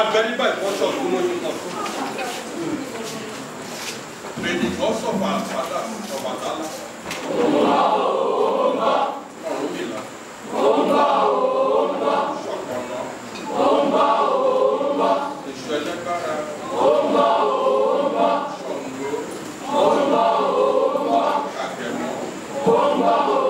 agbẹnibà ìfọṣọ tó mọ yín kan. May the gods of our father Ọbàtálá. Òǹbà òǹbà. Ọ̀rúnmìlà. Òǹbà òǹbà. Ṣọ̀pọ̀nà. Òǹbà òǹbà. Èṣù ẹlẹ́gbára. Òǹbà òǹbà. Ṣọ̀ǹgó. Òǹbà òǹbà. Àgẹ̀mọ́. Òǹbà òǹbà.